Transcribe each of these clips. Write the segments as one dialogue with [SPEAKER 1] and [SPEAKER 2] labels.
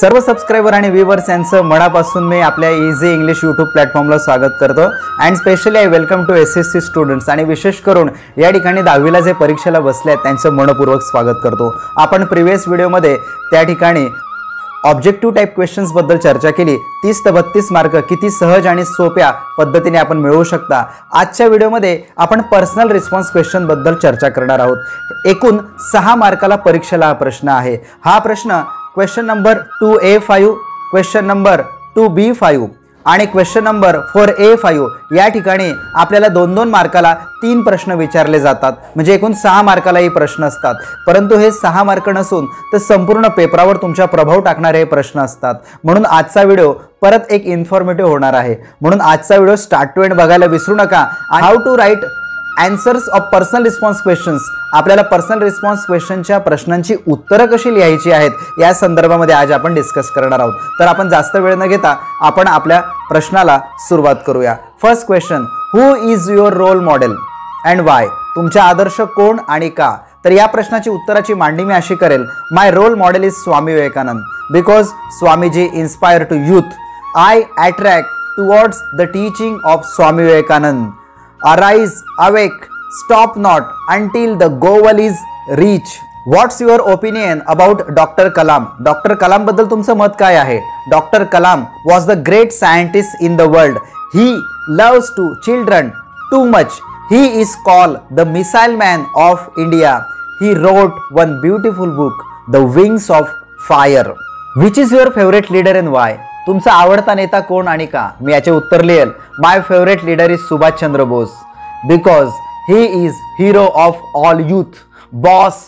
[SPEAKER 1] सर्व सबस्क्रायबर आणि व्ह्युअर्स यांचं मनापासून मी आपल्या इझी इंग्लिश यूट्यूब प्लॅटफॉर्मला स्वागत करतो. And specially I welcome to S S C students आणि विशेष करून या ठिकाणी दहावीला जे परीक्षेला बसले आहेत त्यांचं मनपूर्वक स्वागत करतो. आपण प्रिव्हियस व्हिडिओमध्ये त्या ठिकाणी ऑब्जेक्टिव्ह टाईप क्वेश्चन्सबद्दल चर्चा केली. तीस ते बत्तीस मार्क किती सहज आणि सोप्या पद्धतीने आपण मिळवू शकता. आजच्या व्हिडिओमध्ये आपण पर्सनल रिस्पॉन्स क्वेश्चनबद्दल चर्चा करणार आहोत. एकूण सहा मार्काला परीक्षेला हा प्रश्न आहे. हा प्रश्न question number two A five question number two B five आणि question number four A five या ठिकाणी आपल्याला दोन दोन मार्काला तीन प्रश्न विचारले जातात. म्हणजे एकूण सहा मार्काला हे प्रश्न असतात. परंतु हे सहा मार्क नसून तर संपूर्ण पेपरावर तुमच्या प्रभाव टाकणारे हे प्रश्न असतात. म्हणून आजचा व्हिडिओ परत एक इन्फॉर्मेटिव्ह होणार आहे. म्हणून आजचा व्हिडिओ स्टार्ट टू एंड बघायला विसरू नका. How to write answers of personal response questions आपल्याला पर्सनल रिस्पॉन्स क्वेश्चनच्या प्रश्नांची उत्तरं कशी लिहायची आहेत या संदर्भामध्ये आज आपण डिस्कस करणार आहोत. तर आपण जास्त वेळ न घेता आपण आपल्या प्रश्नाला सुरुवात करूया. First question who is your role model and why तुमच्या आदर्श कोण आणि का? तर या प्रश्नाची उत्तराची मांडणी मी अशी करेल. My role model is Swami Vivekananda because Swamiji inspire to youth I attract towards the teaching of Swami Vivekananda arise awake stop not until the goal is reach what's your opinion about doctor Kalam doctor कलामबद्दल तुमचं मत काय आहे? Doctor Kalam was the great scientist in the world he loves to children too much he is call the missile man of India he wrote one beautiful book the wings of fire which is your favourite leader in why तुमचा आवडता नेता कोण आणि का? मी याचे उत्तर लिहेल. My favourite leader is Subhashchandra Bose. Because he is hero of all youth Bose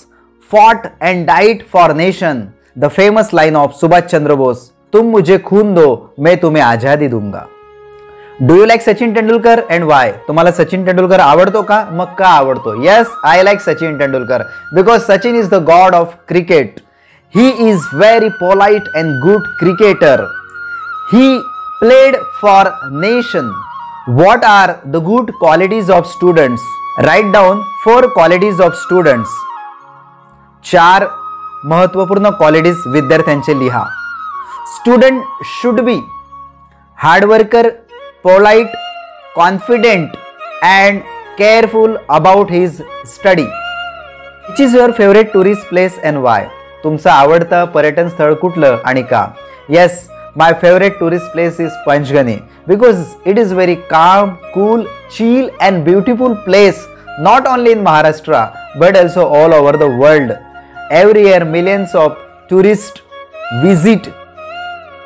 [SPEAKER 1] fought and died for nation the famous line of Subhashchandra Bose तुम मुझे खून दो मैं तुम्हें आझादी दूंगा. Do you like Sachin Tendulkar? And why तुम्हाला सचिन तेंडुलकर आवडतो का? मग का आवडतो? Yes I like Sachin Tendulkar. Because Sachin is the god of cricket he is very polite and good cricketer He played for nation. What are the good qualities of students? Write down four qualities of students. चार महत्त्वपूर्ण qualities विद्यार्थ्यांचे लिहा student should be hard worker polite confident and careful about his study which is your favourite tourist place and why तुमचं आवडतं पर्यटन स्थळ कुठलं आणि का yes My favorite tourist place is Panchgani because it is very calm, cool, chill and beautiful place not only in Maharashtra but also all over the world. Every year millions of tourists visit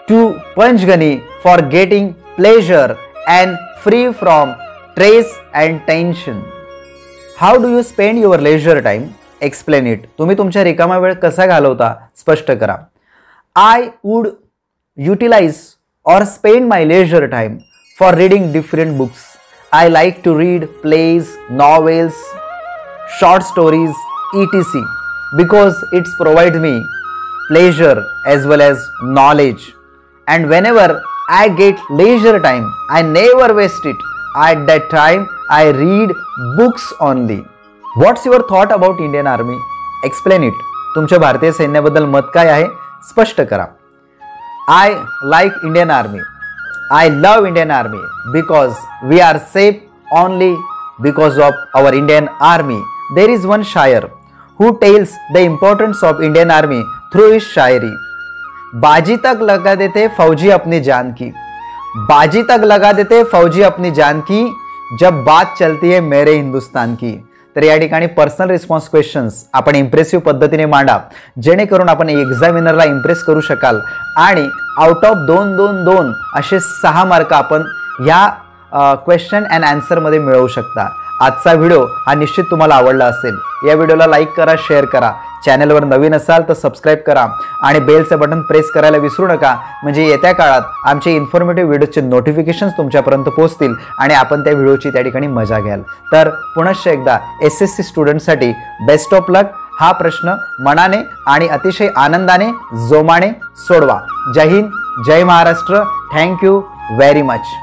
[SPEAKER 1] to Panchgani for getting pleasure and free from stress and tension. How do you spend your leisure time? Explain it. तुम्ही तुमच्या रिकामा वेळ कसा घालवता स्पष्ट करा. I would utilize or spend my leisure time for reading different books. I like to read plays, novels, short stories, etc. because it provides me pleasure as well as knowledge. And whenever I get leisure time, I never waste it. At that time, I read books only. What's your thought about Indian Army? Explain it. तुमच्या भारतीय सैन्याबद्दल मत काय आहे स्पष्ट करा I like Indian army I love Indian army because we are safe only because of our Indian army there is one शायर who tells the importance of Indian army through his शायरी बाजी तक लगा देते फौजी अपनी जान की। बाजी तक लगा देते फौजी अपनी जान की जब बात चलती है मेरे हिंदुस्तान की। तर या ठिकाणी पर्सनल रिस्पॉन्स क्वेश्चन्स आपण इम्प्रेसिव्ह पद्धतीने मांडा. जेणेकरून आपण एक्झामिनरला इम्प्रेस करू शकाल. आणि आउट ऑफ दोन दोन दोन असे सहा मार्क आपण या क्वेश्चन अँड आन्सरमध्ये मिळवू शकता. आजचा व्हिडिओ हा निश्चित तुम्हाला आवडला असेल. या व्हिडिओला लाईक करा शेअर करा. चॅनलवर नवीन असाल तर सबस्क्राईब करा आणि बेलचं बटन प्रेस करायला विसरू नका. म्हणजे येत्या काळात आमचे इन्फॉर्मेटिव्ह व्हिडिओचे नोटिफिकेशन्स तुमच्यापर्यंत पोहोचतील आणि आपण त्या व्हिडिओची त्या ठिकाणी मजा घ्याल. तर पुनश्च एकदा एस एस सी स्टुडंटसाठी बेस्ट ऑफ लक हा प्रश्न मनाने आणि अतिशय आनंदाने जोमाने सोडवा. जय हिंद जय Maharashtra. Thank you very much